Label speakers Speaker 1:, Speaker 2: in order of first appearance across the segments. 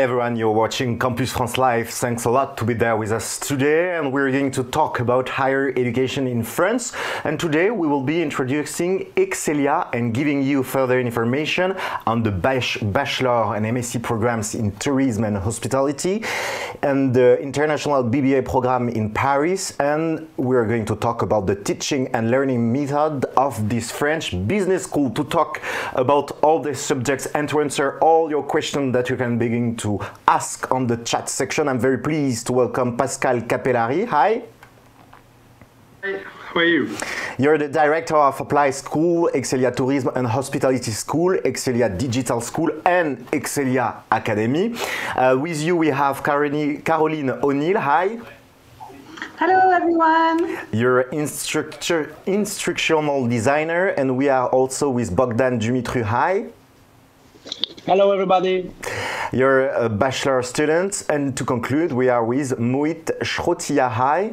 Speaker 1: Hi everyone, you're watching Campus France Live. Thanks a lot to be there with us today and we're going to talk about higher education in France. And today we will be introducing Excelia and giving you further information on the bachelor and MSc programs in tourism and hospitality and the international BBA program in Paris. And we're going to talk about the teaching and learning method of this French business school to talk about all the subjects and to answer all your questions that you can begin to ask on the chat section. I'm very pleased to welcome Pascal Capellari. Hi.
Speaker 2: Hi. How are you?
Speaker 1: You're the director of Apply School, Excelia Tourism and Hospitality School, Excelia Digital School, and Excelia Academy. Uh, with you, we have Caroline, Caroline O'Neill. Hi.
Speaker 3: Hello, everyone.
Speaker 1: You're instructor, instructional designer, and we are also with Bogdan Dumitru. Hi.
Speaker 4: Hello, everybody.
Speaker 1: You're a bachelor student, and to conclude, we are with Mohit Shrotia. Hi.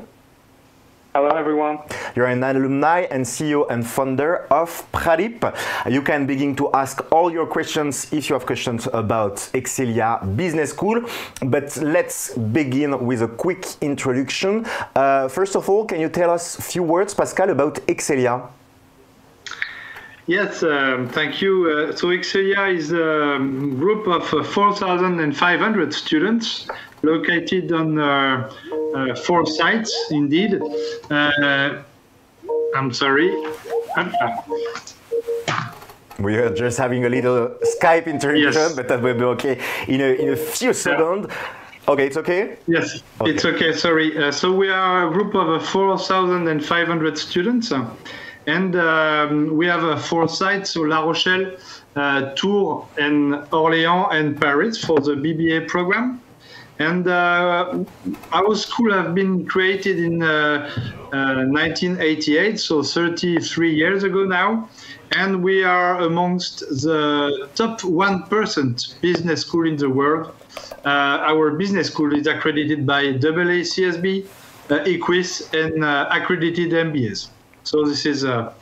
Speaker 5: Hello, everyone.
Speaker 1: You're an alumni and CEO and founder of Pradip. You can begin to ask all your questions if you have questions about Excelia Business School. But let's begin with a quick introduction. Uh, first of all, can you tell us a few words, Pascal, about Excelia?
Speaker 2: Yes, um, thank you. Uh, so Excelia is a group of uh, 4,500 students located on uh, uh four sites, indeed. Uh, I'm sorry.
Speaker 1: We are just having a little Skype interruption, yes. but that will be okay in a, in a few seconds. Okay, it's okay?
Speaker 2: Yes, okay. it's okay, sorry. Uh, so we are a group of 4,500 students. And um, we have uh, four sites, so La Rochelle, uh, Tours, and Orléans and Paris for the BBA program. And uh, our school have been created in 1988, uh, so 33 years ago now. And we are amongst the top 1% business school in the world. Uh, our business school is accredited by AACSB, uh, EQUIS, and accredited MBAs. So this is uh,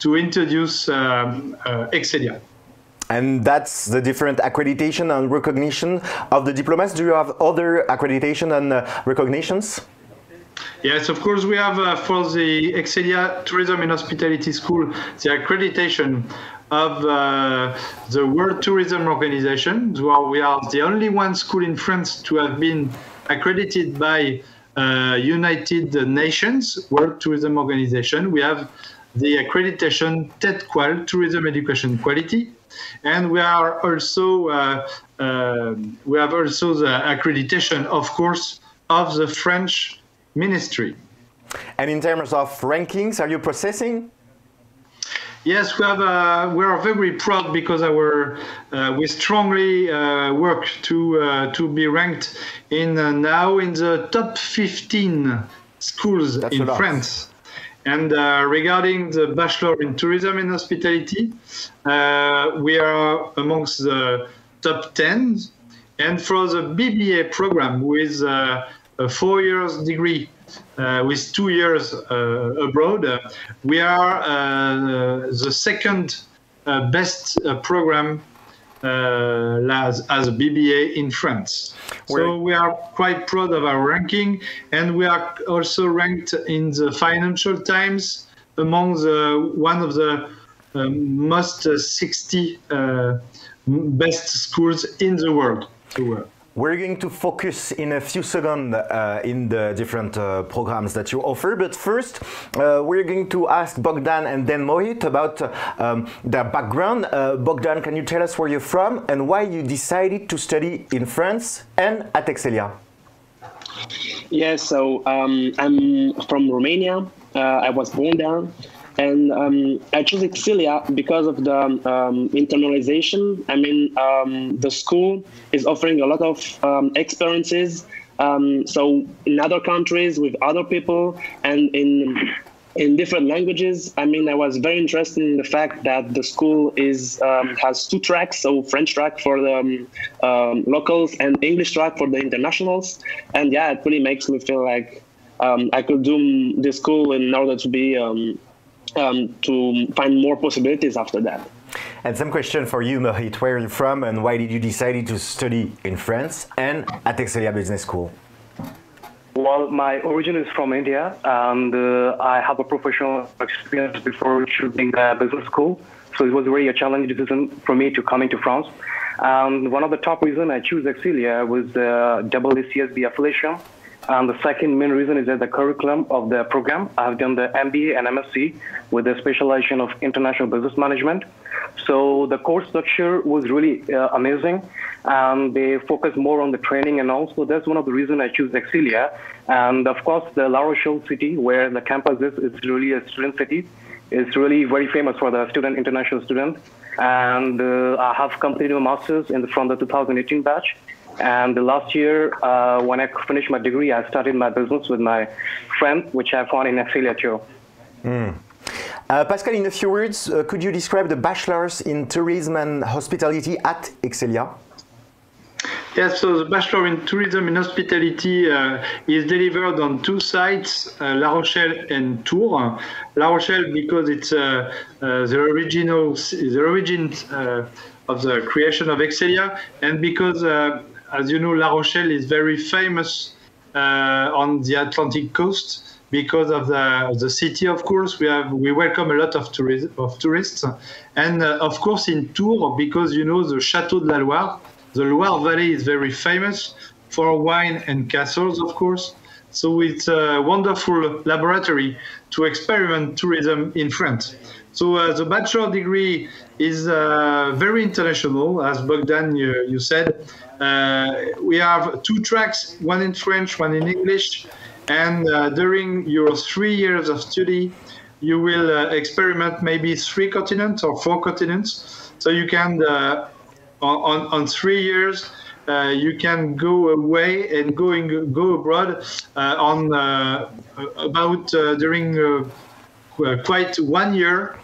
Speaker 2: to introduce um, uh, Excelia.
Speaker 1: And that's the different accreditation and recognition of the diplomas. Do you have other accreditation and uh, recognitions?
Speaker 2: Yes, of course, we have uh, for the Excelia Tourism and Hospitality School the accreditation of uh, the World Tourism Organization. We are the only one school in France to have been accredited by uh, United Nations World Tourism Organization. We have the accreditation TEDQUAL, Tourism Education Quality, and we are also uh, uh, we have also the accreditation, of course, of the French Ministry.
Speaker 1: And in terms of rankings, are you processing?
Speaker 2: Yes, we have. Uh, we are very proud because our uh, we strongly uh, work to uh, to be ranked in uh, now in the top 15 schools That's in France. And uh, regarding the bachelor in tourism and hospitality, we are amongst the top 10. And for the BBA program with a four years degree with two years uh, abroad, uh, we are the second best program as, as a BBA in France. So we are quite proud of our ranking, and we are also ranked in the Financial Times among the one of the uh, most uh, 60 uh, best schools in the world.
Speaker 1: We're going to focus in a few seconds uh, in the different uh, programs that you offer, but first uh, we're going to ask Bogdan and then Mohit about um, their background. Uh, Bogdan, can you tell us where you're from and why you decided to study in France and at Excelia?
Speaker 4: Yes, so um, I'm from Romania. Uh, I was born there. And um, I chose Excelia because of the um, internalization. I mean, um, the school is offering a lot of um, experiences. Um, so in other countries with other people and in in different languages. I mean, I was very interested in the fact that the school is um, has two tracks, so French track for the locals and English track for the internationals. And yeah, it really makes me feel like I could do this school in order to be um, to find more possibilities after that.
Speaker 1: And some question for you, Mohit. Where are you from and why did you decide to study in France and at Excelia Business School?
Speaker 5: Well, my origin is from India, and uh, I have a professional experience before choosing uh, business school. So it was really a challenging decision for me to come into France. And one of the top reasons I choose Excelia was the double ACSB affiliation. And the second main reason is that the curriculum of the program. I've done the MBA and MSc with the specialization of international business management. So the course structure was really uh, amazing, and they focus more on the training and also that's one of the reasons I choose Excelia. And of course, the La Rochelle city, where the campus is, is really a student city. It's really very famous for the student international student. And uh, I have completed my master's in the, from the 2018 batch. And the last year, uh, when I finished my degree, I started my business with my friend, which I found in Excelia too.
Speaker 1: Mm. Uh, Pascal, in a few words, uh, could you describe the bachelor's in tourism and hospitality at Excelia?
Speaker 2: Yes, so the Bachelor in Tourism and Hospitality uh, is delivered on two sites, uh, La Rochelle and Tours. La Rochelle because it's uh, uh the original, the origin uh, of the creation of Excelia, and because, uh, as you know, La Rochelle is very famous uh, on the Atlantic coast because of the, the city, of course. We have we welcome a lot of, of tourists, and uh, of course in Tours because you know the Château de la Loire the Loire Valley is very famous for wine and castles, of course. So it's a wonderful laboratory to experiment tourism in France. So uh, the bachelor degree is uh, very international, as Bogdan you, you said. Uh, we have two tracks, one in French, one in English, and uh, during your three years of study, you will uh, experiment maybe three continents or four continents. So you can on, on three years, uh, you can go away and going go abroad uh, on uh, about during quite one year.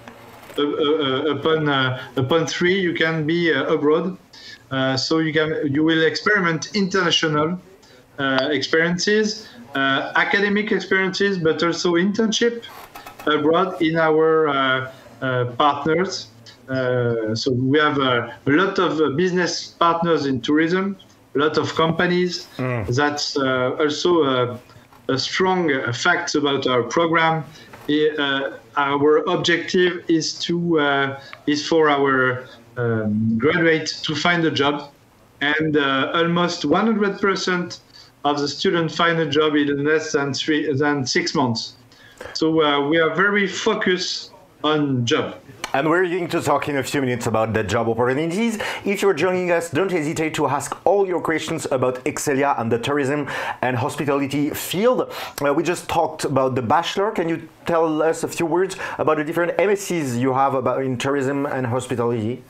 Speaker 2: Uh, upon upon three, you can be abroad, so you can you will experiment international experiences, academic experiences, but also internship abroad in our partners uh, so we have uh, a lot of uh, business partners in tourism, a lot of companies. Mm. That's also a, a strong fact about our program. Our objective is to is for our um, graduates to find a job, and almost 100% of the students find a job in less than three than six months. So uh, we are very focused on job.
Speaker 1: And we're going to talk in a few minutes about the job opportunities. If you're joining us, don't hesitate to ask all your questions about Excelia and the tourism and hospitality field. Uh, we just talked about the bachelor. Can you tell us a few words about the different MSCs you have about in tourism and hospitality?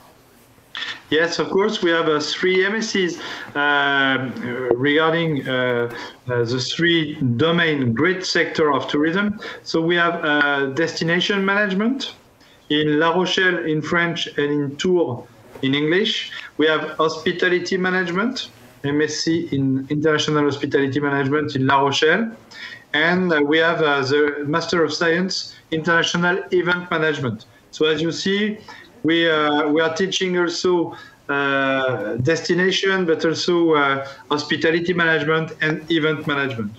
Speaker 2: Yes, of course. We have uh, three MSCs uh, regarding uh, uh, the three domain great sector of tourism. So we have uh, destination management, in La Rochelle in French and in Tours in English. We have hospitality management, MSc in international hospitality management in La Rochelle. And uh, we have uh, the Master of Science, International Event Management. So as you see, we, uh, we are teaching also uh, destination, but also uh, hospitality management and event management.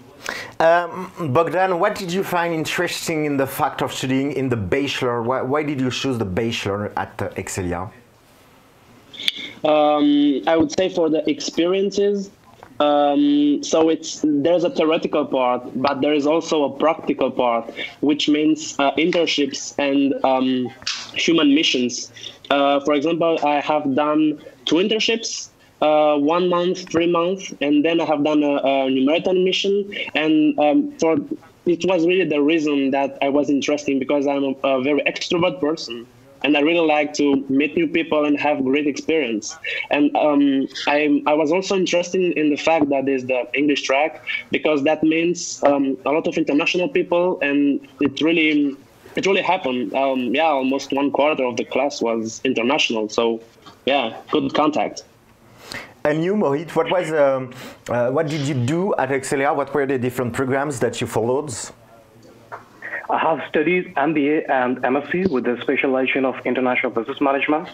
Speaker 1: Um, Bogdan, what did you find interesting in the fact of studying in the bachelor? Why, why did you choose the bachelor at uh, Excelia?
Speaker 4: Um, I would say for the experiences. Um, so it's there's a theoretical part, but there is also a practical part, which means uh, internships and um, human missions. Uh, for example, I have done two internships uh, one month, three months, and then I have done a, a mission. And um, for it was really the reason that I was interested because I'm a, a, very extrovert person. And I really like to meet new people and have great experience. And um, I, I was also interested in the fact that there's the English track because that means um, a lot of international people, and it really it really happened. Um, yeah, almost one quarter of the class was international. So yeah, good contact.
Speaker 1: And you, Mohit, what was um, uh, what did you do at Excelia? What were the different programs that you followed?
Speaker 5: I have studied MBA and MSc with the specialization of international business management.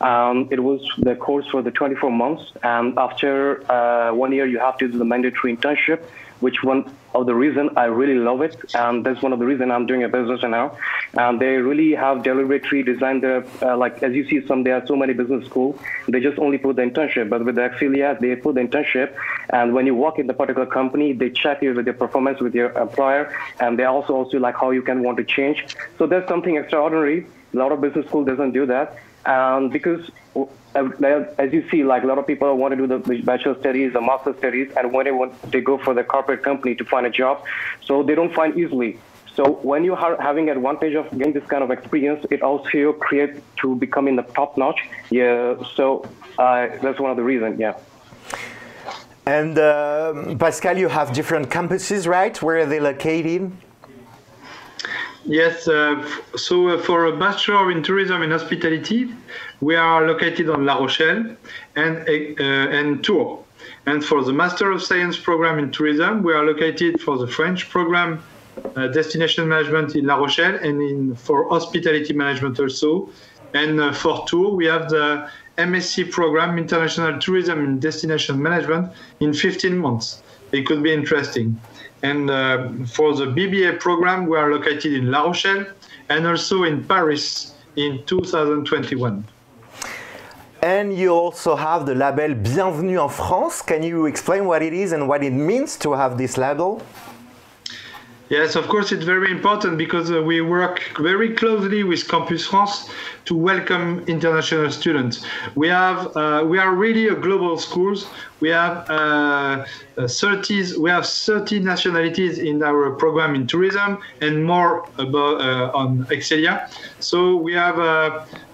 Speaker 5: Um, it was the course for the 24 months, and after uh, one year, you have to do the mandatory internship, which one of the reason I really love it, and that's one of the reason I'm doing a business now. And they really have deliberately designed the uh, like as you see, some there are so many business school, they just only put the internship, but with the Excelia, they put the internship, and when you work in the particular company, they check you with your performance with your employer, and they also also like how you can want to change. So there's something extraordinary. A lot of business school doesn't do that and because as you see, like a lot of people want to do the bachelor studies, the master studies, and when they want, they go for the corporate company to find a job, so they don't find easily. So when you are having advantage of getting this kind of experience, it also creates to becoming the top notch. Yeah, so uh, that's one of the reasons. Yeah.
Speaker 1: And uh, Pascal, you have different campuses, right? Where are they located?
Speaker 2: Yes, uh, so uh, for a Bachelor in Tourism and Hospitality, we are located on La Rochelle and, uh, and Tours. And for the Master of Science program in Tourism, we are located for the French program uh, Destination Management in La Rochelle and in, for Hospitality Management also. And uh, for Tours, we have the MSc program International Tourism and Destination Management in 15 months. It could be interesting. And uh, for the BBA program, we are located in La Rochelle and also in Paris in 2021.
Speaker 1: And you also have the label Bienvenue en France. Can you explain what it is and what it means to have this label?
Speaker 2: Yes, of course, it's very important because uh, we work very closely with Campus France to welcome international students. We have uh, we are really a global schools. We have uh, 30 we have 30 nationalities in our program in tourism and more about uh, on Excelia. So we have.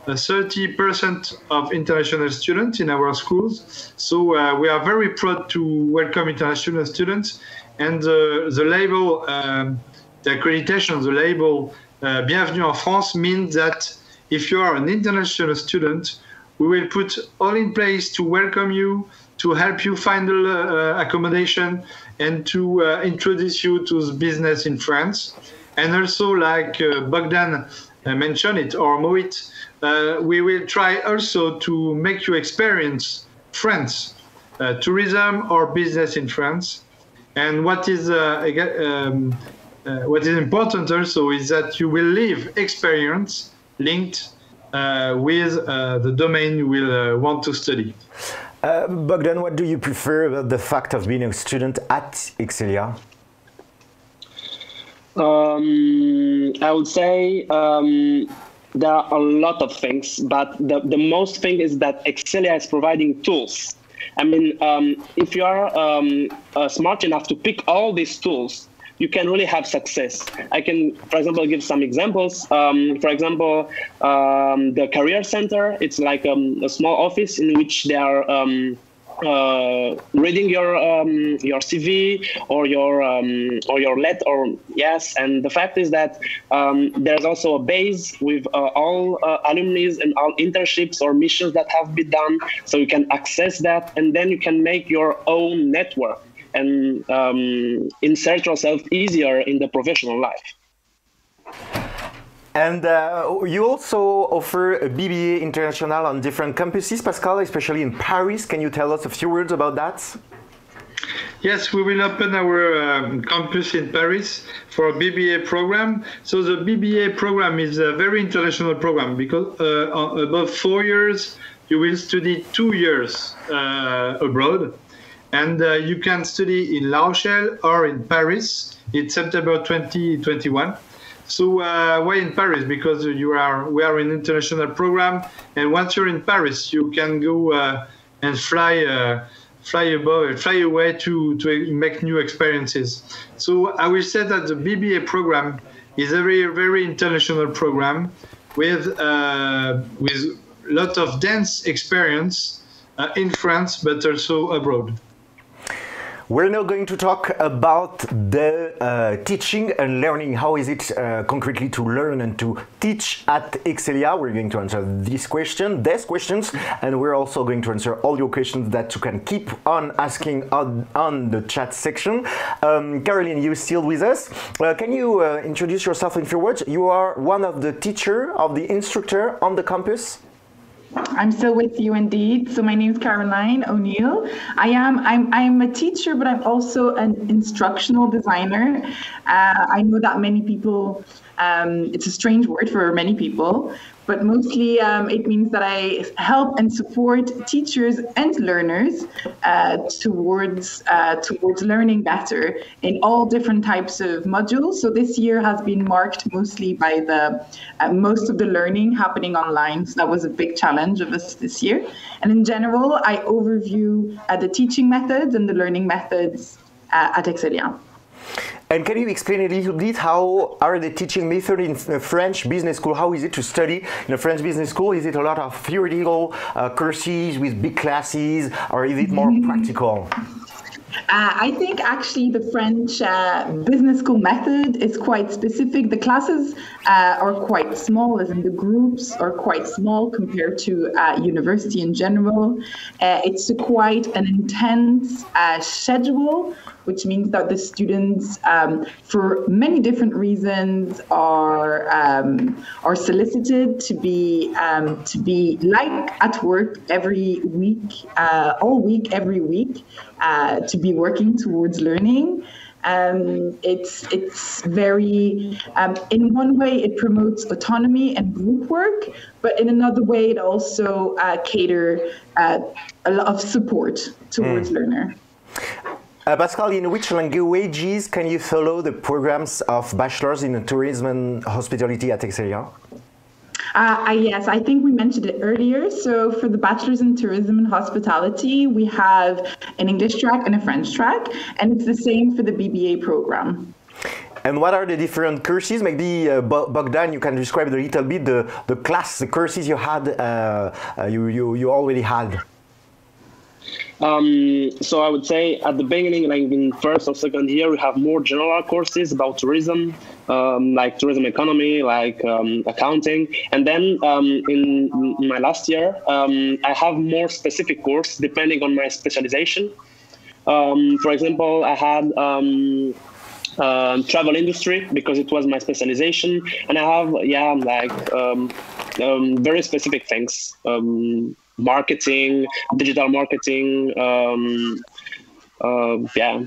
Speaker 2: 30% uh, of international students in our schools. So uh, we are very proud to welcome international students and the, the label, um, the accreditation, the label uh, Bienvenue en France means that if you are an international student, we will put all in place to welcome you, to help you find uh, accommodation, and to uh, introduce you to business in France. And also, like uh, Bogdan uh, mentioned it, or Mohit, uh, we will try also to make you experience France, tourism or business in France. And what is uh, um, uh, what is important also is that you will live experience linked uh, with the domain you will want to study.
Speaker 1: Uh, Bogdan, what do you prefer about the fact of being a student at Excelia?
Speaker 4: Um, I would say um, there are a lot of things, but the, the most thing is that Excelia is providing tools I mean, um, if you are um, uh, smart enough to pick all these tools, you can really have success. I can, for example, give some examples. Um, for example, um, the Career Center, it's like um, a small office in which there are um, uh, reading your um, your CV or your um, or your let or yes. And the fact is that um, there's also a base with uh, all uh, alumni and all internships or missions that have been done, so you can access that, and then you can make your own network and um, insert yourself easier in the professional life.
Speaker 1: And uh, you also offer a BBA International on different campuses, Pascal, especially in Paris. Can you tell us a few words about that?
Speaker 2: Yes, we will open our um, campus in Paris for a BBA program. So the BBA program is a very international program because uh, above four years, you will study two years uh, abroad. And uh, you can study in La Rochelle or in Paris in September 2021. So uh, why in Paris? Because you are we are an international program, and once you're in Paris, you can go uh, and fly uh, fly above, fly away to to make new experiences. So I will say that the BBA program is a very very international program with uh, with lot of dance experience uh, in France, but also abroad.
Speaker 1: We're now going to talk about the uh, teaching and learning. How is it uh, concretely to learn and to teach at Excelia? We're going to answer this question, these questions, and we're also going to answer all your questions that you can keep on asking on, on the chat section. Um, Caroline, you still with us? Uh, can you uh, introduce yourself in few words? You are one of the teacher of the instructor on the campus.
Speaker 3: I'm still with you indeed. So my name is Caroline O'Neill. I am I'm I'm a teacher, but I'm also an instructional designer. Uh, I know that many people. Um, it's a strange word for many people, but mostly um, it means that I help and support teachers and learners uh, towards uh, towards learning better in all different types of modules. So this year has been marked mostly by the uh, most of the learning happening online. So that was a big challenge of us this year. And in general, I overview uh, the teaching methods and the learning methods uh, at Excelia.
Speaker 1: And can you explain a little bit how are the teaching method in a French business school? How is it to study in a French business school? Is it a lot of theoretical uh, courses with big classes, or is it more practical?
Speaker 3: Uh, I think actually the French uh, business school method is quite specific. The classes uh, are quite small, as in the groups are quite small compared to uh, university in general. Uh, it's quite an intense uh, schedule which means that the students, um, for many different reasons, are um, are solicited to be um, to be like at work every week, uh, all week, every week, uh, to be working towards learning. Um, it's it's very um, in one way it promotes autonomy and group work, but in another way it also uh, cater uh, a lot of support towards mm. learner.
Speaker 1: Uh, Pascal, in which languages can you follow the programs of bachelors in tourism and hospitality at Excelia?
Speaker 3: Uh, yes, I think we mentioned it earlier. So for the bachelor's in tourism and hospitality, we have an English track and a French track, and it's the same for the BBA program.
Speaker 1: And what are the different courses? Maybe uh, Bogdan, you can describe a little bit the, the class, the courses you had, uh, uh you, you, you already had.
Speaker 4: Um, so I would say at the beginning, like in first or second year, we have more general courses about tourism, um, like tourism economy, like um, accounting. And then um, in my last year, um, I have more specific course depending on my specialization. Um, for example, I had uh, travel industry because it was my specialization, and I have yeah like very specific things marketing, digital marketing. Um, uh, yeah.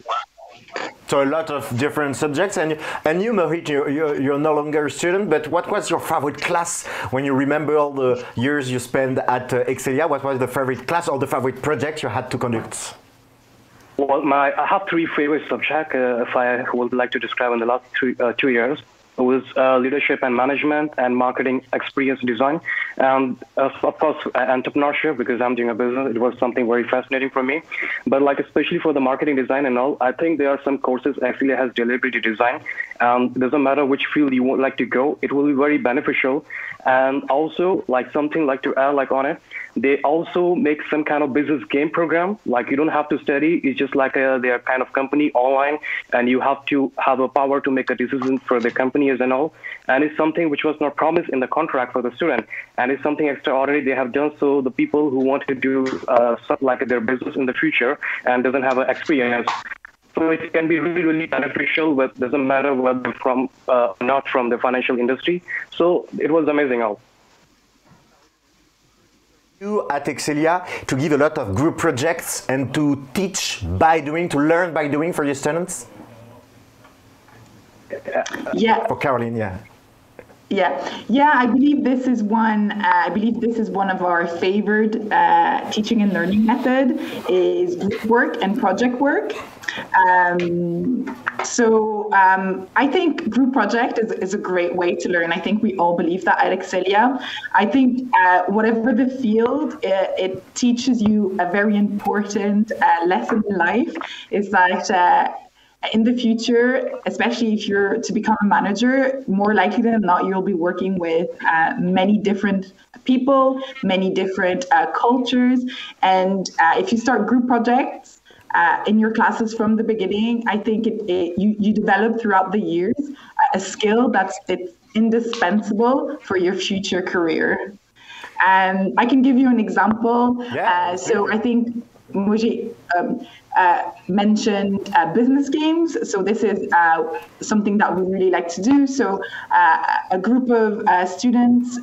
Speaker 1: So a lot of different subjects, and and you, Mohit, you're, you're, you're, no longer a student. But what was your favorite class when you remember all the years you spent at uh, Excelia? What was the favorite class or the favorite project you had to conduct?
Speaker 5: Well, my I have three favorite subjects. Uh, if I would like to describe in the last three, uh, two years, it was uh, leadership and management and marketing experience design. And uh, of course, uh, entrepreneurship, because I'm doing a business, it was something very fascinating for me. But like, especially for the marketing design and all, I think there are some courses actually has delivery design. Um, it doesn't matter which field you would like to go, it will be very beneficial. And also, like something like to add like on it, they also make some kind of business game program. Like you don't have to study. It's just like a, their kind of company online, and you have to have a power to make a decision for the company as and all. And it's something which was not promised in the contract for the student, and it's something extraordinary they have done. So the people who want to do uh, like their business in the future and doesn't have an experience so it can be really, really beneficial. But doesn't matter whether from uh, not from the financial industry. So it was amazing. All
Speaker 1: you at Excelia to give a lot of group projects and to teach by doing, to learn by doing for your students?
Speaker 3: Yeah.
Speaker 1: For Caroline, yeah.
Speaker 3: Yeah, yeah. I believe this is one. Uh, I believe this is one of our favored uh, teaching and learning method is group work and project work. Um, so um, I think group project is, is a great way to learn. I think we all believe that at Excelia. I think uh, whatever the field, it, it, teaches you a very important uh, lesson in life is that uh, in the future, especially if you're to become a manager, more likely than not, you'll be working with uh, many different people, many different uh, cultures. And uh, if you start group projects, uh, in your classes from the beginning. I think it, it, you, you develop throughout the years a skill that's it's indispensable for your future career. And I can give you an example.
Speaker 1: Yeah,
Speaker 3: uh, so I think Mohit um, uh, mentioned uh, business games. So this is uh, something that we really like to do. So uh, a group of uh, students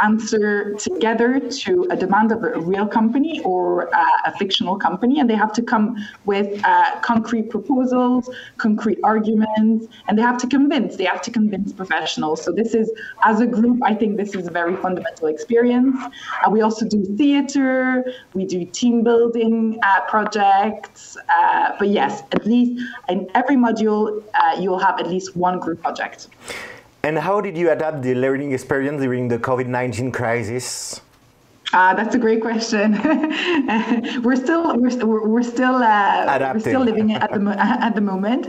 Speaker 3: answer together to a demand of a real company or uh, a fictional company, and they have to come with uh, concrete proposals, concrete arguments, and they have to convince. They have to convince professionals. So this is, as a group, I think this is a very fundamental experience. Uh, we also do theater. We do team building uh, projects. Uh, but yes, at least in every module, uh, you'll have at least one group project.
Speaker 1: And how did you adapt the learning experience during the COVID 19 crisis?
Speaker 3: Uh, that's a great question. we're still we're, we're still uh, we're still living it at the at the moment.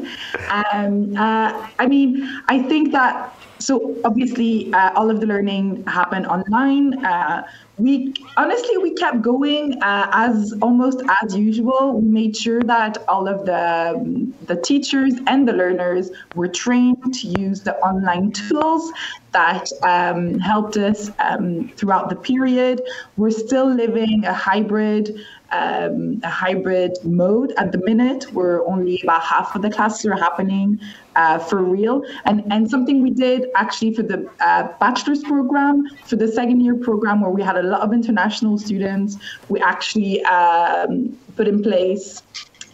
Speaker 3: Um, uh, I mean, I think that so obviously uh, all of the learning happened online. Uh, we honestly we kept going uh, as almost as usual. We made sure that all of the the teachers and the learners were trained to use the online tools that um, helped us um, throughout the period. We're still living a hybrid um, a hybrid mode at the minute where only about half of the classes are happening uh, for real. And, and something we did actually for the uh, bachelor's program, for the second year program where we had a lot of international students, we actually um, put in place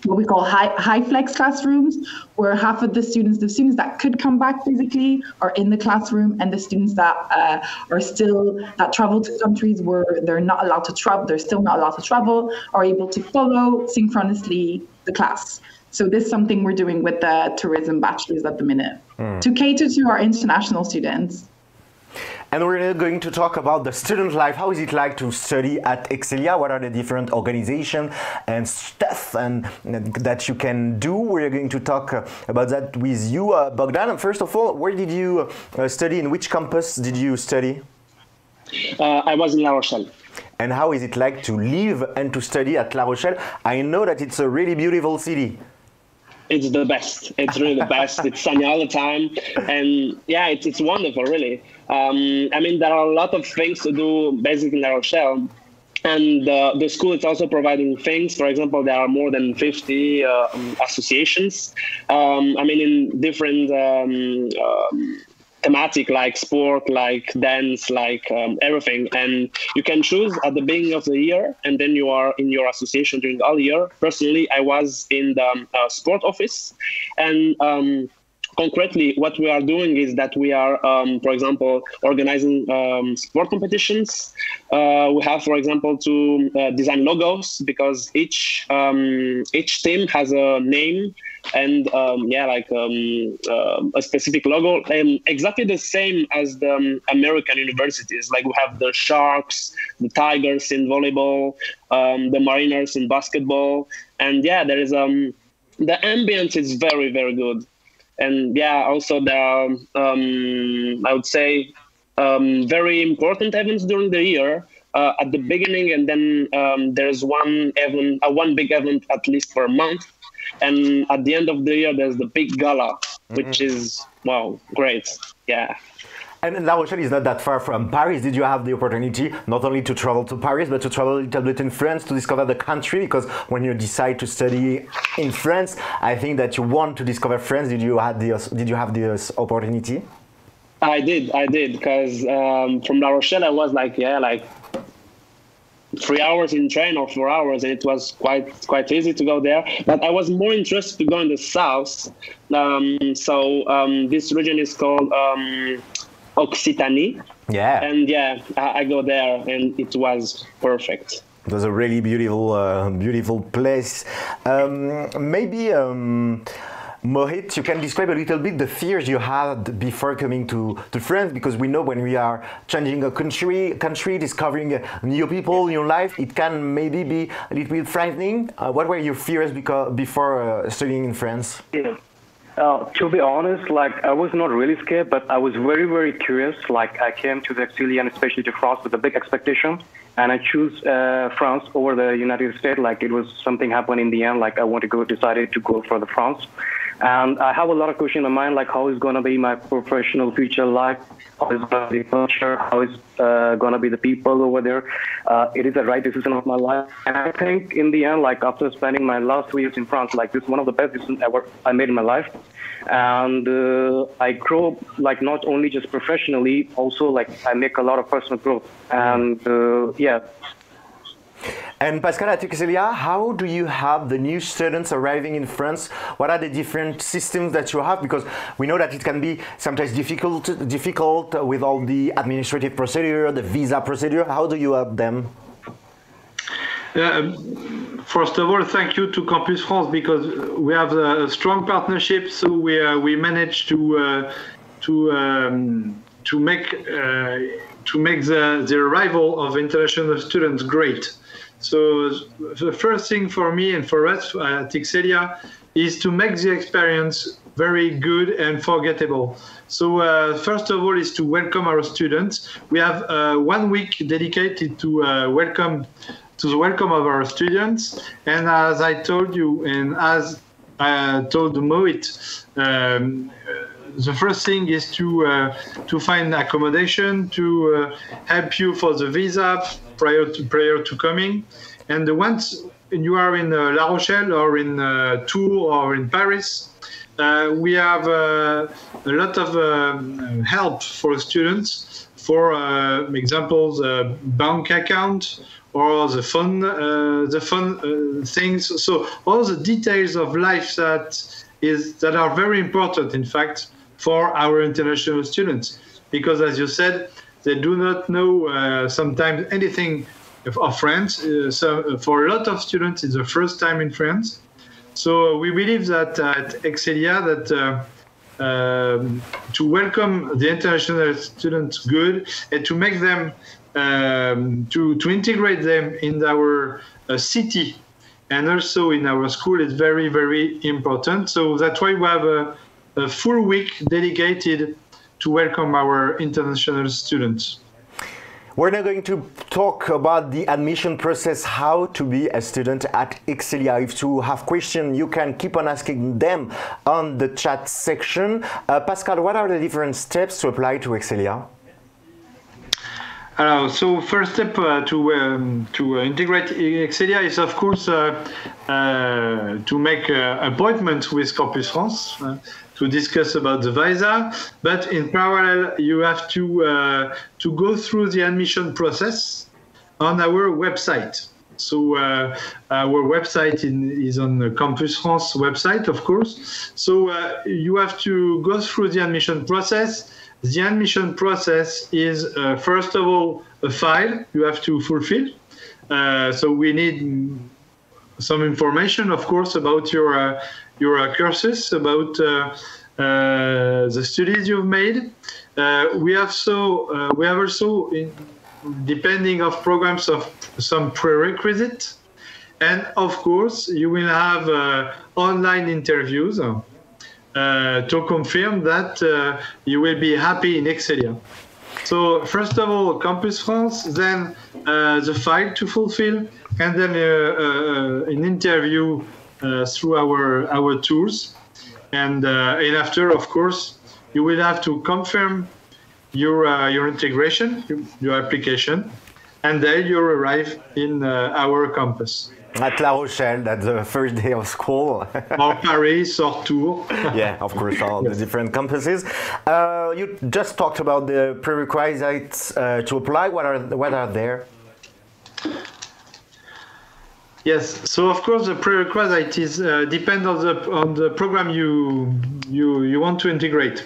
Speaker 3: what we call high, high flex classrooms, where half of the students, the students that could come back physically, are in the classroom, and the students that uh, are still that travel to countries where they're not allowed to travel, they're still not allowed to travel, are able to follow synchronously the class. So this is something we're doing with the tourism bachelors at the minute mm. to cater to our international students.
Speaker 1: And we're going to talk about the student life. How is it like to study at Excelia? What are the different organizations and stuff and that you can do? We're going to talk uh, about that with you, uh, Bogdan. First of all, where did you uh, study? In which campus did you study?
Speaker 4: Uh, I was in La Rochelle.
Speaker 1: And how is it like to live and to study at La Rochelle? I know that it's a really beautiful city
Speaker 4: it's the best. It's really the best. it's sunny all the time, and yeah, it's it's wonderful, really. Um, I mean, there are a lot of things to do basically in Rochelle. And uh, the school is also providing things. For example, there are more than 50 uh, associations. Um, I mean, in different um, um thematic like sport, like dance, like um, everything. And you can choose at the beginning of the year, and then you are in your association during all year. Personally, I was in the um, uh, sport office, and um, concretely, what we are doing is that we are, um, for example, organizing um, sport competitions. Uh, we have, for example, to uh, design logos because each um, each team has a name and um, yeah, like um, uh, a specific logo, exactly the same as the um, American universities. Like we have the Sharks, the Tigers in volleyball, the Mariners in basketball, and yeah, there is um the ambience is very very good and yeah, also there are um, I would say um, very important events during the year. Uh, at the beginning, and then um, there's one event, uh, one big event at least for a month, and at the end of the year there's the big gala, mm-hmm. which is wow, great, yeah.
Speaker 1: And La Rochelle is not that far from Paris. Did you have the opportunity not only to travel to Paris, but to travel a little bit in France to discover the country? Because when you decide to study in France, I think that you want to discover France. Did you have the Did you have this opportunity?
Speaker 4: I did, I did, because um, from La Rochelle I was like, yeah, like three hours in train or four hours, and it was quite quite easy to go there. But I was more interested to go in the south. Um, so um, this region is called um, Occitanie.
Speaker 1: Yeah.
Speaker 4: And yeah, I, I, go there and it was perfect.
Speaker 1: It was a really beautiful, uh, beautiful place. Um, maybe. Um, Mohit, you can describe a little bit the fears you had before coming to, to France, because we know when we are changing a country, country, discovering new people, new life, it can maybe be a little bit frightening. Uh, what were your fears because, before uh, studying in France?
Speaker 5: Yeah. Uh, to be honest, like I was not really scared, but I was very, very curious. Like I came to the Excelia and especially to France with a big expectation, and I choose uh, France over the United States. Like it was something happened in the end. Like I want to go, decided to go for the France, and I have a lot of questions in my mind, like how is gonna be my professional future life, how is gonna be culture, how is uh, gonna be the people over there. Uh, it is the right decision of my life, and I think in the end, like after spending my last two years in France, like this is one of the best decisions ever I made in my life. And uh, I grow like not only just professionally, also like I make a lot of personal growth, and uh, yeah.
Speaker 1: And Pascal at Excelia, how do you have the new students arriving in France? What are the different systems that you have? Because we know that it can be sometimes difficult, difficult with all the administrative procedure, the visa procedure. How do you help them?
Speaker 2: Uh, first of all, thank you to Campus France because we have a strong partnership. So we uh, we managed to uh, to um, to make uh, to make the, the arrival of international students great. So the first thing for me and for us at Excelia is to make the experience very good and forgettable. So uh, first of all is to welcome our students. We have uh, one week dedicated to uh, welcome to the welcome of our students. And as I told you, and as I told Mohit, um, the first thing is to uh, to find accommodation to uh, help you for the visa prior to prior to coming, and once you are in uh, La Rochelle or in uh, Tours or in Paris, we have a lot of um, help for students. For examples, bank account or the fun, uh, the fun uh, things. So all the details of life that is that are very important, in fact, for our international students, because as you said, they do not know uh, sometimes anything of, France. Uh, so for a lot of students, it's the first time in France. So we believe that at Excelia that. Uh, um, to welcome the international students good and to make them um, to, to integrate them in our uh, city and also in our school is very, very important. So that's why we have a, a full week dedicated to welcome our international students.
Speaker 1: We're now going to talk about the admission process, how to be a student at Excelia. If you have questions, you can keep on asking them on the chat section. Uh, Pascal, what are the different steps to apply to Excelia?
Speaker 2: Uh, so first step uh, to um, to integrate Excelia is of course uh, uh to make uh, appointments with Campus France uh, to discuss about the visa. But in parallel, you have to to go through the admission process on our website. So uh, our website in, is on the Campus France website, of course. So uh, you have to go through the admission process the admission process is, uh, first of all, a file you have to fulfill. Uh, so we need some information, of course, about your uh, your uh, courses, about uh, uh, the studies you've made. we have so we have also, in, depending of programs, of some prerequisite, and of course, you will have online interviews. Uh, to confirm that uh, you will be happy in Excelia. So first of all, Campus France, then uh, the file to fulfill, and then an interview through our our tools, and and after, of course, you will have to confirm your uh, your integration, your application, and then you arrive in uh, our campus.
Speaker 1: At La Rochelle, that's the first day of school.
Speaker 2: or Paris or Tours.
Speaker 1: yeah, of course, all yes. the different campuses. Uh, you just talked about the prerequisites uh, to apply. What are what are there?
Speaker 2: Yes, so of course the prerequisite is uh, depend on the on the program you you you want to integrate.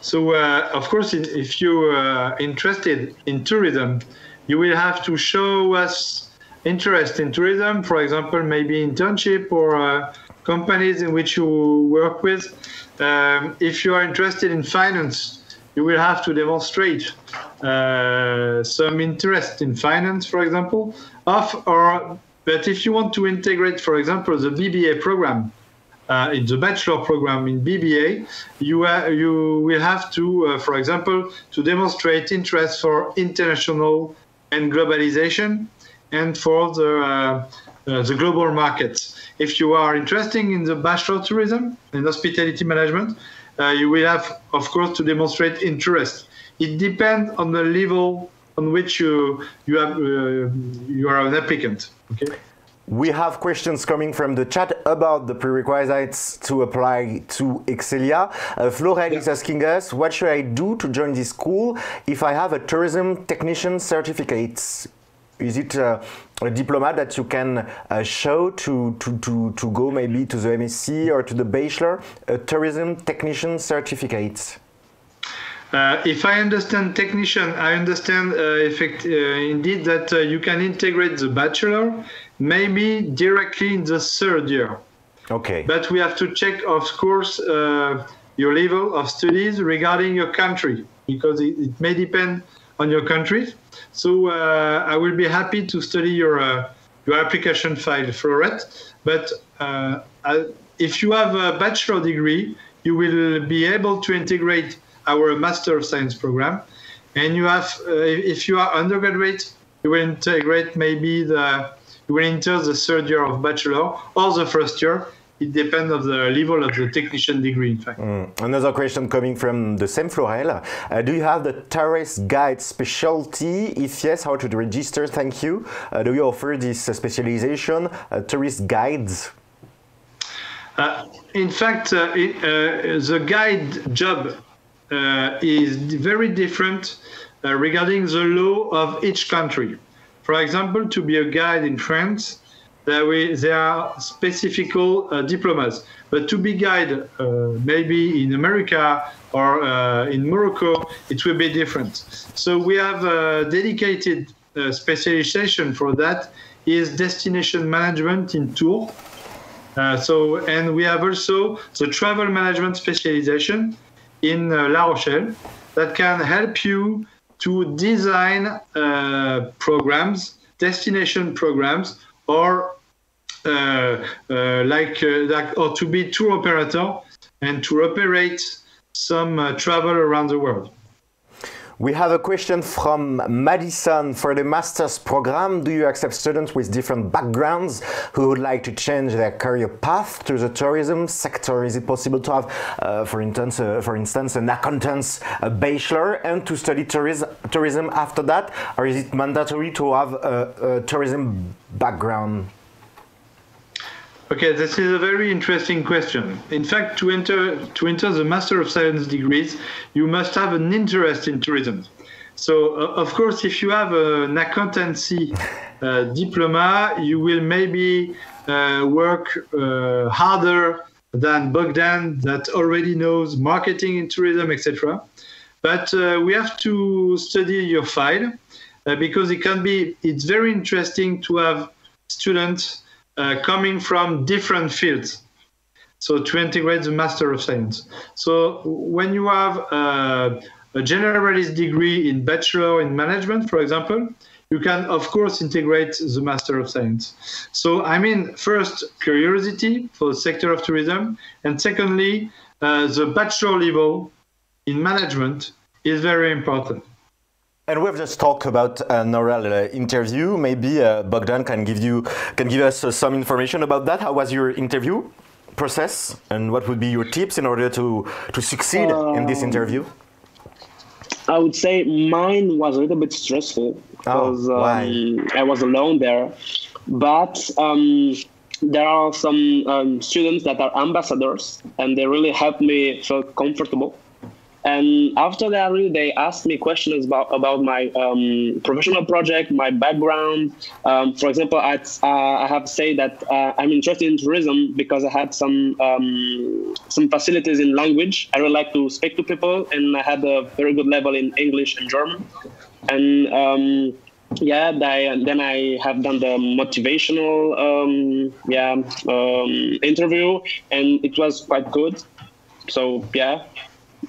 Speaker 2: So uh, of course, if you are interested in tourism, you will have to show us interest in tourism, for example, maybe internship or uh, companies in which you work with. Um, if you are interested in finance, you will have to demonstrate uh, some interest in finance, for example. Of, or, but if you want to integrate, for example, the BBA program, uh, in the bachelor program in BBA, you uh, you will have to, uh, for example, to demonstrate interest for international and globalization, and for the uh, uh, the global markets. If you are interested in the bachelor tourism and hospitality management, uh, you will have, of course, to demonstrate interest. It depends on the level on which you you have you are an applicant. Okay.
Speaker 1: We have questions coming from the chat about the prerequisites to apply to Excelia. Uh, Florel yeah. is asking us, what should I do to join this school if I have a tourism technician certificate? Is it uh, a diploma that you can uh, show to, to, to, to go maybe to the MSc or to the bachelor, a tourism technician certificate?
Speaker 2: Uh, if I understand technician, I understand uh, effect, uh, indeed that uh, you can integrate the bachelor maybe directly in the third year.
Speaker 1: Okay.
Speaker 2: But we have to check, of course, uh, your level of studies regarding your country because it, it may depend on your country. So uh, I will be happy to study your your application file for it. But if you have a bachelor degree, you will be able to integrate our Master of Science program. And you have, uh, if you are undergraduate, you will integrate maybe the, you will enter the third year of bachelor or the first year. It depends on the level of the technician degree, in fact.
Speaker 1: Mm. Another question coming from the same Florel. Uh, do you have the tourist guide specialty? If yes, how to register? Thank you. Uh, do you offer this uh, specialization, uh, tourist guides?
Speaker 2: Uh, in fact, uh, it, the guide job uh, is very different uh, regarding the law of each country. For example, to be a guide in France, there, we, there are specific uh, diplomas. But to be guide uh, maybe in America or uh, in Morocco, it will be different. So we have a dedicated uh, specialization for that is destination management in Tours. so and we have also the travel management specialization in uh, La Rochelle that can help you to design uh, programs, destination programs, or uh, like, like, or to be tour operator and to operate some travel around the world.
Speaker 1: We have a question from Madison for the master's program. Do you accept students with different backgrounds who would like to change their career path to the tourism sector? Is it possible to have, uh, for instance, uh, for instance, an accountant's a bachelor and to study tourism, tourism after that, or is it mandatory to have a, a tourism background?
Speaker 2: Okay, this is a very interesting question. In fact, to enter to enter the Master of Science degrees, you must have an interest in tourism. So, uh, of course, if you have an accountancy uh, diploma, you will maybe uh, work uh, harder than Bogdan, that already knows marketing in tourism, etc. But uh, we have to study your file because it can be. It's very interesting to have students coming from different fields. So to integrate the Master of Science. So when you have uh, a generalist degree in Bachelor in Management, for example, you can of course integrate the Master of Science. So I mean, first curiosity for the sector of tourism, and secondly, uh, the bachelor level in management is very important.
Speaker 1: And we've just talked about an oral uh, interview. Maybe uh, Bogdan can give you can give us uh, some information about that. How was your interview process, and what would be your tips in order to to succeed in this um, interview?
Speaker 4: I would say mine was a little bit stressful because
Speaker 1: oh, um,
Speaker 4: I was alone there, but. Um, there are some um, students that are ambassadors, and they really helped me feel comfortable and after that, really, they asked me questions about about my um, professional project, my background. Um, for example, I uh, I have to say that uh, I'm interested in tourism because I had some um, some facilities in language. I really like to speak to people, and I had a very good level in English and German. And um, yeah, I, then I have done the motivational um, yeah um, interview, and it was quite good. So yeah,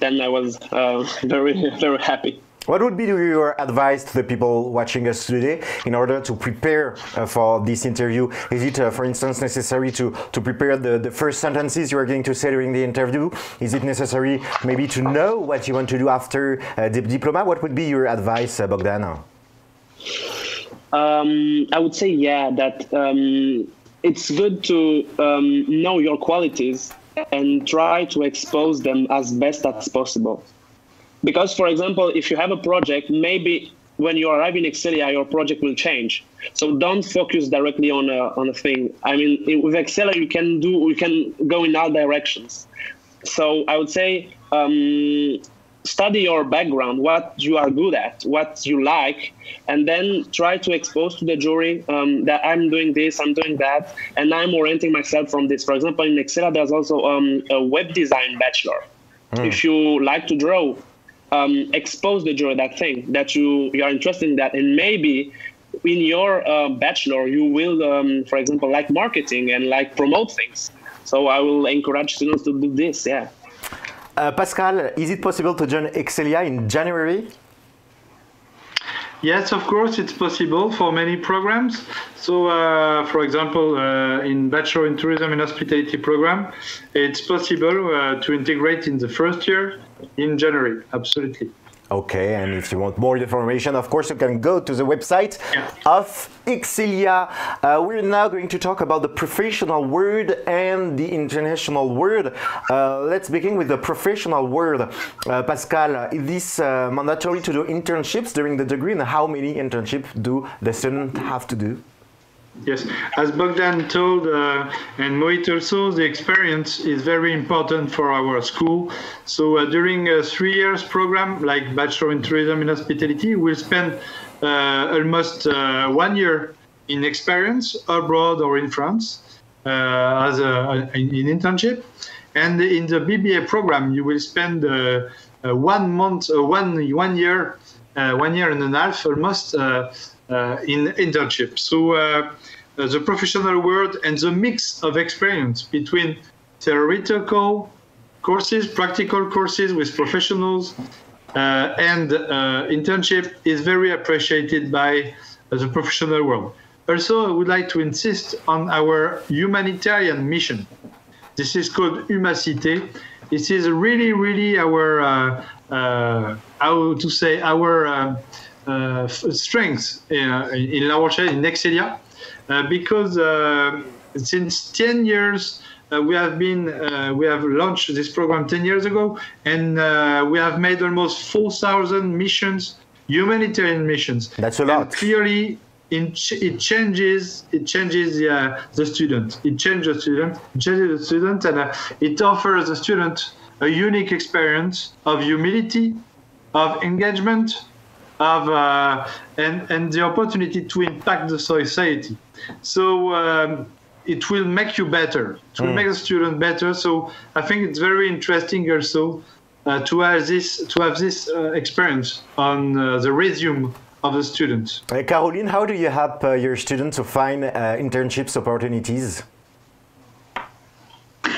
Speaker 4: then I was uh, very very happy.
Speaker 1: What would be your advice to the people watching us today in order to prepare uh, for this interview? Is it, uh, for instance, necessary to, to prepare the, the first sentences you are going to say during the interview? Is it necessary maybe to know what you want to do after uh, the diploma? What would be your advice, uh, Bogdan?
Speaker 4: Um, I would say, yeah, that um, it's good to um, know your qualities and try to expose them as best as possible. Because, for example, if you have a project, maybe when you arrive in Excelia, your project will change. So don't focus directly on a, on a thing. I mean, with Excelia, you can do, you can go in all directions. So I would say, um, study your background, what you are good at, what you like, and then try to expose to the jury um, that I'm doing this, I'm doing that, and I'm orienting myself from this. For example, in Excelia, there's also um, a web design bachelor. Mm. If you like to draw, um, expose the jury that thing that you, you are interested in that, and maybe in your uh, bachelor you will, um, for example, like marketing and like promote things. So I will encourage students to do this. Yeah.
Speaker 1: Uh, Pascal, is it possible to join Excelia in January?
Speaker 2: Yes, of course, it's possible for many programs. So, uh, for example, uh, in Bachelor in Tourism and Hospitality program, it's possible uh, to integrate in the first year in January. Absolutely.
Speaker 1: Okay, and if you want more information, of course, you can go to the website yeah. of Excelia. Uh, we're now going to talk about the professional world and the international world. Uh, let's begin with the professional world. Uh, Pascal, is this uh, mandatory to do internships during the degree, and how many internships do the student have to do?
Speaker 2: Yes, as Bogdan told, uh, and Mohit also, the experience is very important for our school. So uh, during a three years program, like Bachelor in Tourism and Hospitality, we'll spend uh, almost uh, one year in experience abroad or in France uh, as in, in internship. And in the BBA program, you will spend uh, one month, one one year, one year and a half almost in internship. So uh, the professional world and the mix of experience between theoretical courses, practical courses with professionals, uh, and uh, internship is very appreciated by the professional world. Also, I would like to insist on our humanitarian mission. This is called Humacité. This is really, really our, uh, uh, how to say, our uh, uh strength in, in La Rochelle, in Excelia. Uh, because uh, since 10 years uh, we have been uh, we have launched this program 10 years ago and uh, we have made almost 4000 missions humanitarian missions
Speaker 1: that's a lot
Speaker 2: and clearly in ch- it changes it changes the, the student it changes the student it changes the student and uh, it offers the student a unique experience of humility of engagement of and and the opportunity to impact the society so um, it will make you better. It will mm. make the student better. So I think it's very interesting also uh, to have this to have this uh, experience on uh, the resume of the students.
Speaker 1: Uh, Caroline, how do you help uh, your students to find uh, internships opportunities?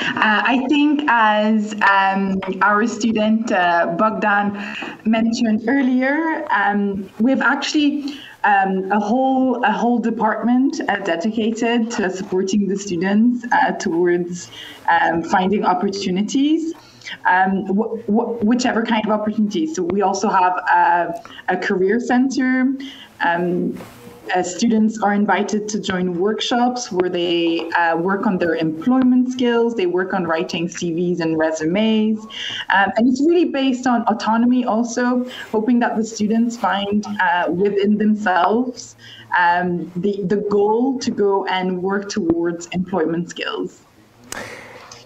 Speaker 3: Uh, I think, as um, our student uh, Bogdan mentioned earlier, um, we've actually um, a whole a whole department uh, dedicated to supporting the students uh, towards um, finding opportunities. Um, whichever kind of opportunities. So we also have a, a career center um, uh, students are invited to join workshops where they uh, work on their employment skills, they work on writing CVs and resumes. Um, and it's really based on autonomy, also, hoping that the students find uh, within themselves um, the, the goal to go and work towards employment skills.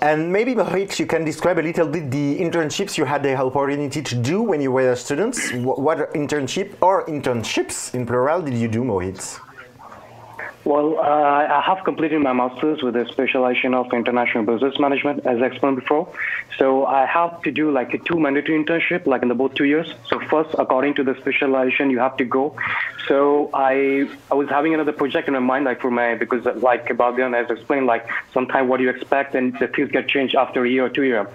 Speaker 1: And maybe, Mohit, you can describe a little bit the internships you had the opportunity to do when you were students. What internship or internships in plural did you do, Mohit?
Speaker 5: Well, uh, I have completed my master's with a specialization of international business management, as explained before. So I have to do like a two mandatory internship, like in the both two years. So first, according to the specialization, you have to go. So I I was having another project in my mind, like for my because like about Bogdan has explained, like sometimes what you expect and the things get changed after a year or two years.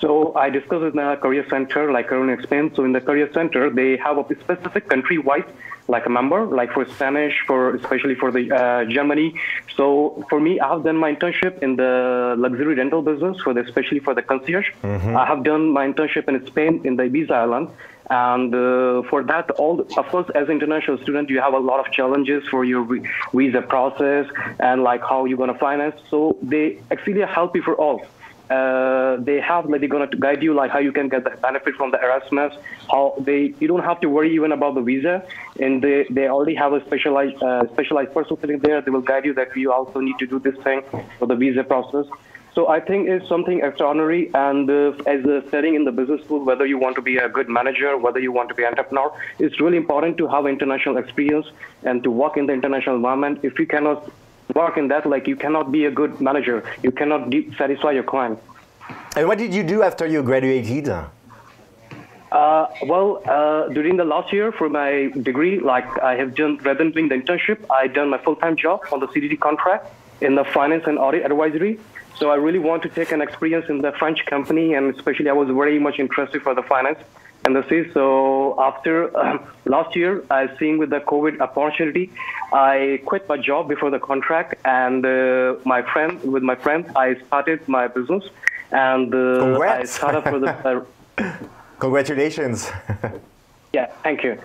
Speaker 5: So I discussed with the career center, like Caroline explained. So in the career center, they have a specific country-wise, like a member, like for Spanish, for especially for the uh, Germany. So for me, I have done my internship in the luxury rental business, for the, especially for the concierge. I have done my internship in Spain in the Ibiza island. And uh, for that, all of course, as an international student, you have a lot of challenges for your visa process and like how you're gonna finance. So they actually help you for all uh, they have like they're gonna guide you like how you can get the benefit from the Erasmus. How they you don't have to worry even about the visa, and they they already have a specialized uh, specialized person sitting there. They will guide you that you also need to do this thing for the visa process. So I think it's something extraordinary, and uh, as a studying in the business school, whether you want to be a good manager, whether you want to be an entrepreneur, it's really important to have international experience and to work in the international environment. If you cannot work in that, like you cannot be a good manager, you cannot de- satisfy your client.
Speaker 1: And what did you do after you graduated?
Speaker 5: Uh, well, uh, during the last year for my degree, like I have done, rather than doing the internship, I done my full-time job on the CDD contract in the finance and audit advisory. So I really want to take an experience in the French company, and especially I was very much interested for the finance industry. So after um, last year, I seen with the COVID opportunity, I quit my job before the contract, and uh, my friend, with my friend, I started my business, and uh, I started for the. Uh,
Speaker 1: Congratulations.
Speaker 5: yeah, thank you.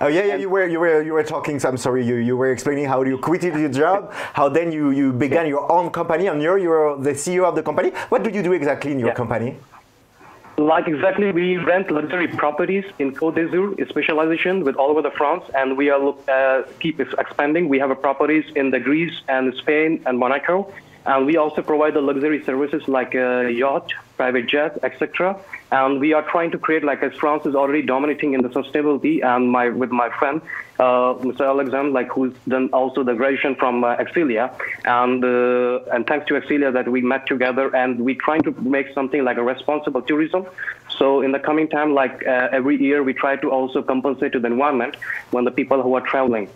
Speaker 1: Oh yeah, yeah. You were you were you were talking. I'm sorry. You you were explaining how you quitted your job, how then you you began your own company, and you're you're the CEO of the company. What do you do exactly in your
Speaker 5: Yeah.
Speaker 1: company?
Speaker 5: Like exactly, we rent luxury properties in Côte d'Azur, specialization with all over the France, and we are look- uh, keep expanding. We have a properties in the Greece and Spain and Monaco, and we also provide the luxury services like a yacht, private jets, etc. And we are trying to create, like as France is already dominating in the sustainability, and my with my friend uh, Mr. Alexander, like who's done also the graduation from uh, Excelia, and uh, and thanks to Excelia that we met together, and we're trying to make something like a responsible tourism. So in the coming time, like uh, every year, we try to also compensate to the environment when the people who are traveling.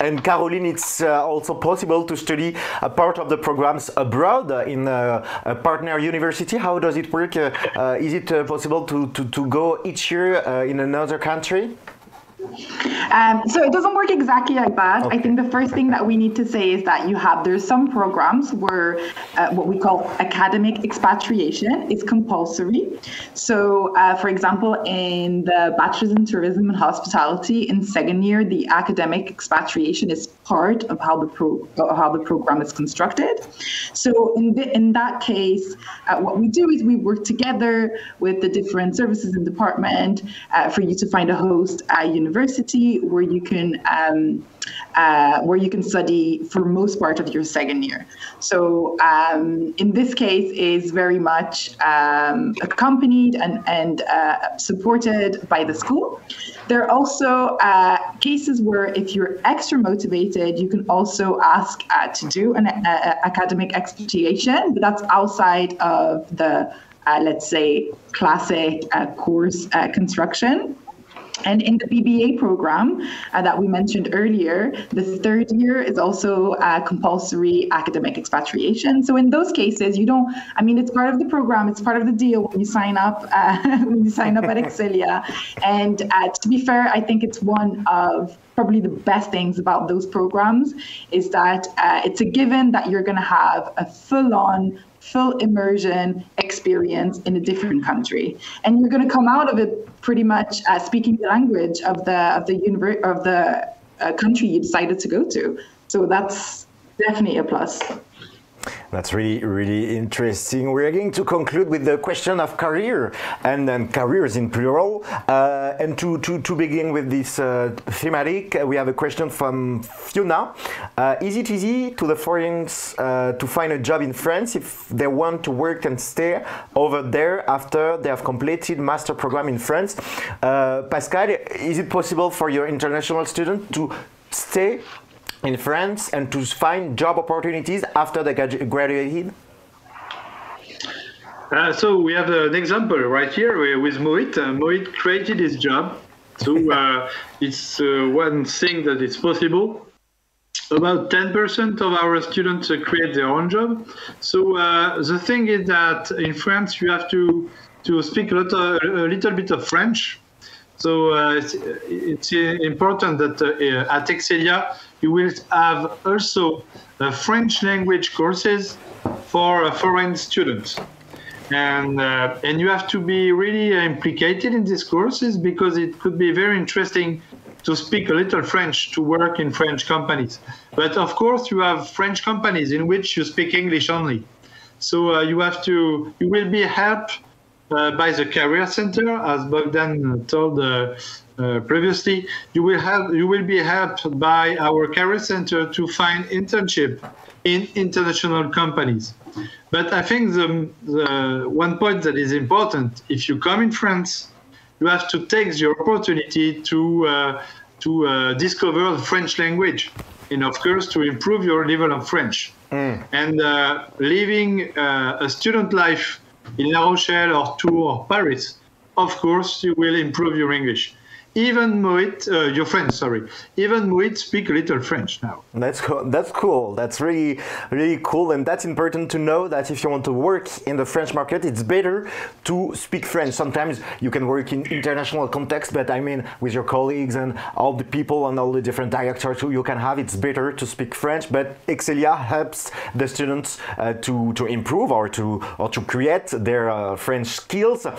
Speaker 1: And Caroline, it's uh, also possible to study a part of the programs abroad in uh, a partner university. How does it work? Uh, uh, is it uh, possible to, to, to go each year in another country?
Speaker 3: Um, so it doesn't work exactly like that.
Speaker 1: Okay.
Speaker 3: I think the first thing that we need to say is that you have there's some programs where uh, what we call academic expatriation is compulsory. So, uh, for example, in the bachelor's in tourism and hospitality in second year, the academic expatriation is part of how the pro how the program is constructed. So, in the, in that case, uh, what we do is we work together with the different services and department uh, for you to find a host at university where you can um, uh, where you can study for most part of your second year. So um, in this case, is very much um, accompanied and and uh, supported by the school. There are also uh, cases where if you're extra motivated, you can also ask uh, to do an uh, academic expatriation, but that's outside of the uh, let's say classic uh, course uh, construction. And in the BBA program uh, that we mentioned earlier, the third year is also uh, compulsory academic expatriation. So in those cases, you don't. I mean, it's part of the program. It's part of the deal when you sign up. Uh, when you sign up at Excelia, and uh, to be fair, I think it's one of probably the best things about those programs is that uh, it's a given that you're going to have a full-on full immersion experience in a different country. And you're going to come out of it pretty much uh, speaking the language of the of the univer- of the uh, country you decided to go to. So that's definitely a plus
Speaker 1: That's really, really interesting. We're going to conclude with the question of career and then careers in plural. Uh, and to, to, to begin with this uh, thematic, uh, we have a question from Fiona. Uh, is it easy to the foreigners uh, to find a job in France if they want to work and stay over there after they have completed master program in France? Uh, Pascal, is it possible for your international student to stay in France and to find job opportunities after they graduated?
Speaker 2: Uh, so we have an example right here with Mohit. Uh, Mohit created his job. So uh, it's uh, one thing that is possible. about 10% of our students create their own job. So uh, the thing is that in France, you have to, to speak a little, a little bit of French. So uh, it's, it's, important that uh, at Excelia, you will have also French language courses for foreign students. And, uh, and you have to be really implicated in these courses because it could be very interesting to speak a little French to work in French companies. But of course, you have French companies in which you speak English only. So uh, you have to, you will be helped uh, by the career center, as Bogdan told uh, uh, previously. You will have, you will be helped by our career center to find internship in international companies. But I think the, the one point that is important, if you come in France you have to take the opportunity to uh, to uh, discover the French language, and of course to improve your level of French. Mm. And uh, living uh, a student life in La Rochelle or Tours or Paris, of course you will improve your English even Mohit, uh, your friend, sorry, even Mohit speak a little French now.
Speaker 1: That's cool. That's cool. That's really, really cool, and that's important to know that if you want to work in the French market, it's better to speak French. Sometimes you can work in international context, but I mean with your colleagues and all the people and all the different directors who you can have, it's better to speak French. But Excelia helps the students uh, to to improve or to or to create their uh, French skills. Uh,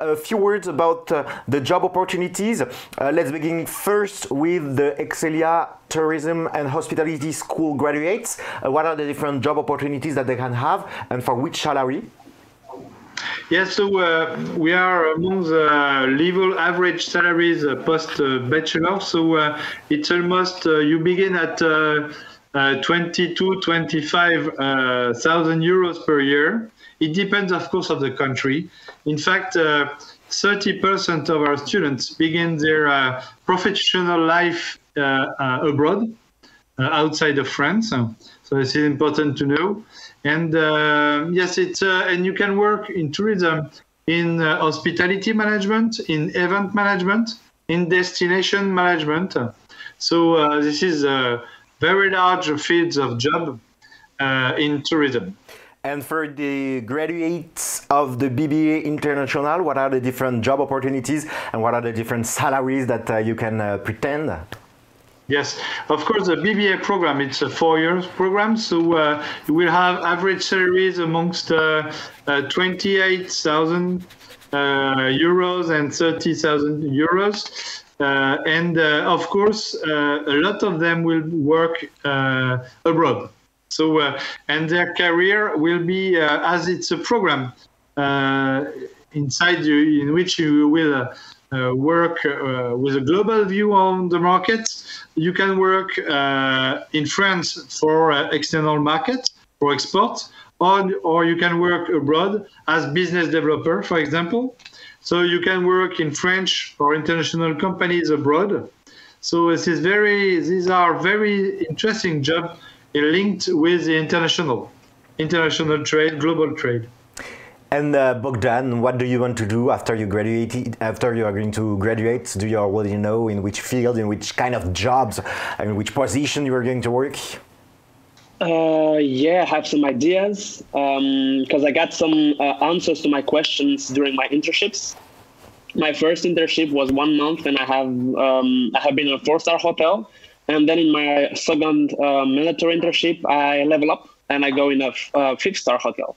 Speaker 1: a few words about uh, the job opportunities. Uh, let's begin first with the Excelia Tourism and Hospitality School graduates. Uh, what are the different job opportunities that they can have and for which salary?
Speaker 2: Yes, so uh, we are among the level average salaries uh, post uh, bachelor. So uh, it's almost you begin at uh, 22, 25,000 euros per year. It depends, of course, of the country. In fact, 30% of our students begin their uh, professional life uh, uh, abroad, outside of France. So, so this is important to know. And yes, it's and you can work in tourism, in hospitality management, in event management, in destination management. So uh, this is a very large fields of job uh, in tourism.
Speaker 1: And for the graduates of the BBA International, what are the different job opportunities and what are the different salaries that uh, you can uh, pretend?
Speaker 2: Yes, of course, the BBA program, it's a four-year program. So uh, you will have average salaries amongst uh, uh, 28,000 uh, euros and 30,000 euros. and of course, a lot of them will work abroad. So, uh, and their career will be uh, as it's a program uh, inside you, in which you will uh, work uh, with a global view on the market. You can work uh, in France for external market for export, or, or you can work abroad as business developer, for example. So you can work in French for international companies abroad. So this is very, these are very interesting jobs linked with the international, international trade, global trade.
Speaker 1: And uh, Bogdan, what do you want to do after you graduate? After you are going to graduate, do you already know in which field, in which kind of jobs, in which position you are going to work?
Speaker 4: Uh, yeah, I have some ideas because um, I got some uh, answers to my questions during my internships. My first internship was one month, and I have um, I have been in a four star hotel and then in my second uh, military internship, I level up and I go in a uh, fifth star hotel.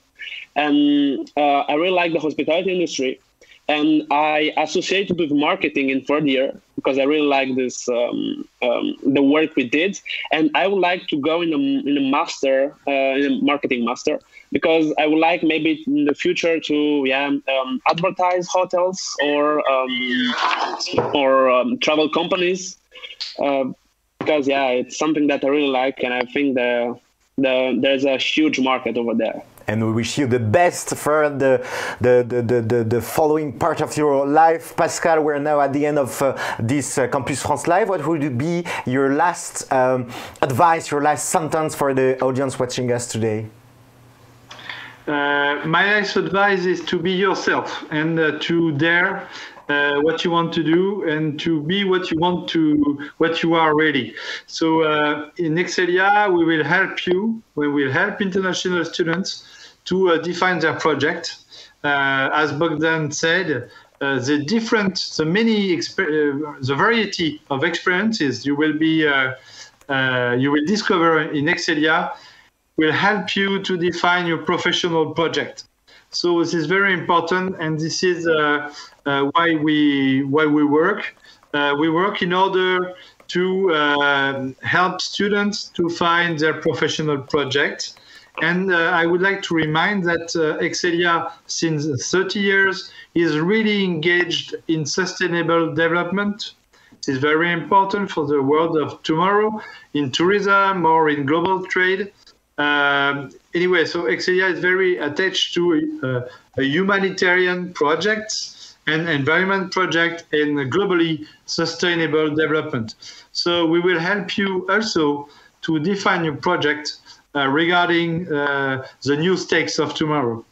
Speaker 4: And uh, I really like the hospitality industry. And I associated with marketing in third year because I really like this um, um, the work we did, and I would like to go in a in a master uh, in a marketing master because I would like maybe in the future to yeah um, advertise hotels or um, or um, travel companies. Uh, because yeah, it's something that I really like, and I think the the there's a huge market over there.
Speaker 1: And we wish you the best for the the, the, the, the following part of your life. Pascal, we're now at the end of uh, this uh, Campus France Live. What would be your last um, advice, your last sentence for the audience watching us today?
Speaker 2: Uh, my last advice is to be yourself and uh, to dare uh, what you want to do and to be what you want to what you are really. So uh, in excelia we will help you we will help international students to uh, define their project. Uh, as bogdan said uh, the different the many exper- the variety of experiences you will be you will discover in excelia will help you to define your professional project so this is very important, and this is uh, uh, why we why we work. Uh, we work in order to help students to find their professional project. And uh, I would like to remind that uh, Excelia, since 30 years, is really engaged in sustainable development. It is very important for the world of tomorrow in tourism or in global trade. Um, anyway, so Excelia is very attached to uh, a humanitarian project and environment project and globally sustainable development. So we will help you also to define your project uh, regarding uh, the new stakes of tomorrow.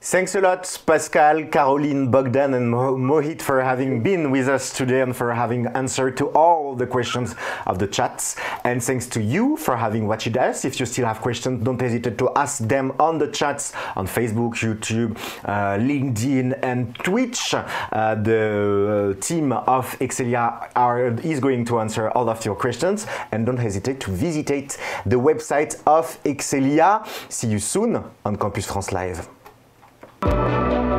Speaker 1: Thanks a lot, Pascal, Caroline, Bogdan, and Mohit for having been with us today and for having answered to all the questions of the chats. And thanks to you for having watched us. If you still have questions, don't hesitate to ask them on the chats on Facebook, YouTube, uh, LinkedIn, and Twitch. Uh, the uh, team of Excelia are, is going to answer all of your questions. And don't hesitate to visit the website of Excelia. See you soon on Campus France Live. Música